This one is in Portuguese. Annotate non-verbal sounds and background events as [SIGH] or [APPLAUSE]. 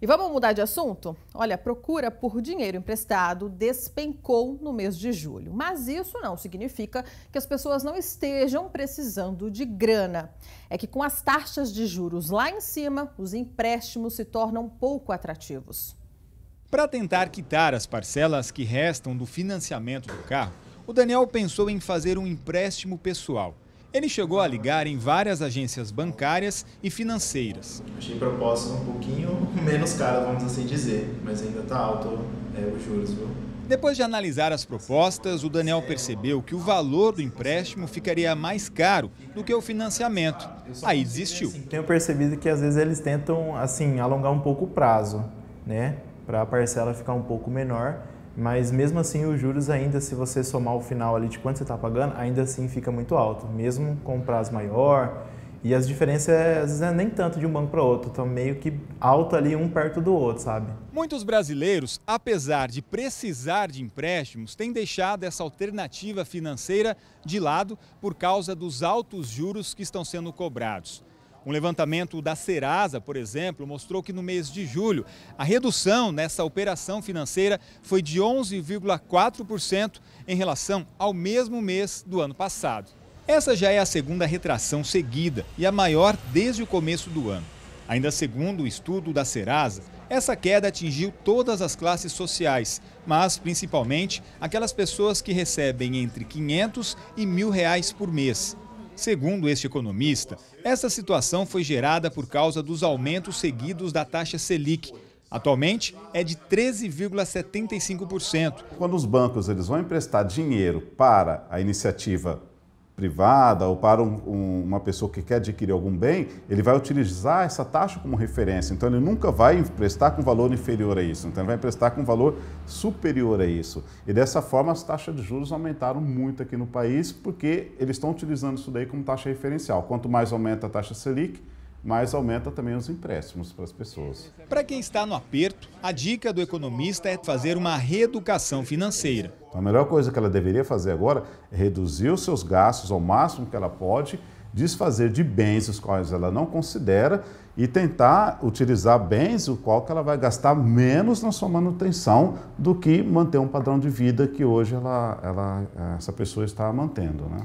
E vamos mudar de assunto? Olha, a procura por dinheiro emprestado despencou no mês de julho. Mas isso não significa que as pessoas não estejam precisando de grana. É que com as taxas de juros lá em cima, os empréstimos se tornam pouco atrativos. Para tentar quitar as parcelas que restam do financiamento do carro, o Daniel pensou em fazer um empréstimo pessoal. Ele chegou a ligar em várias agências bancárias e financeiras. Achei propostas um pouquinho [LAUGHS] menos caras, vamos assim dizer, mas ainda está alto é, os juros, viu? Depois de analisar as propostas, o Daniel percebeu que o valor do empréstimo ficaria mais caro do que o financiamento. Aí desistiu. Tenho percebido que às vezes eles tentam assim alongar um pouco o prazo, né, para a parcela ficar um pouco menor mas mesmo assim os juros ainda, se você somar o final ali de quanto você está pagando, ainda assim fica muito alto, mesmo com um prazo maior. E as diferenças, é nem tanto de um banco para outro, estão meio que alto ali um perto do outro, sabe? Muitos brasileiros, apesar de precisar de empréstimos, têm deixado essa alternativa financeira de lado por causa dos altos juros que estão sendo cobrados. Um levantamento da Serasa, por exemplo, mostrou que no mês de julho a redução nessa operação financeira foi de 11,4% em relação ao mesmo mês do ano passado. Essa já é a segunda retração seguida e a maior desde o começo do ano. Ainda segundo o estudo da Serasa, essa queda atingiu todas as classes sociais, mas principalmente aquelas pessoas que recebem entre 500 e mil reais por mês. Segundo este economista, essa situação foi gerada por causa dos aumentos seguidos da taxa Selic. Atualmente é de 13,75%. Quando os bancos eles vão emprestar dinheiro para a iniciativa privada ou para um, um, uma pessoa que quer adquirir algum bem, ele vai utilizar essa taxa como referência. Então, ele nunca vai emprestar com valor inferior a isso. Então, ele vai emprestar com valor superior a isso. E dessa forma, as taxas de juros aumentaram muito aqui no país, porque eles estão utilizando isso daí como taxa referencial. Quanto mais aumenta a taxa Selic, mais aumenta também os empréstimos para as pessoas. Para quem está no aperto, a dica do economista é fazer uma reeducação financeira. A melhor coisa que ela deveria fazer agora é reduzir os seus gastos ao máximo que ela pode, desfazer de bens os quais ela não considera e tentar utilizar bens o qual que ela vai gastar menos na sua manutenção do que manter um padrão de vida que hoje ela, ela, essa pessoa está mantendo. Né?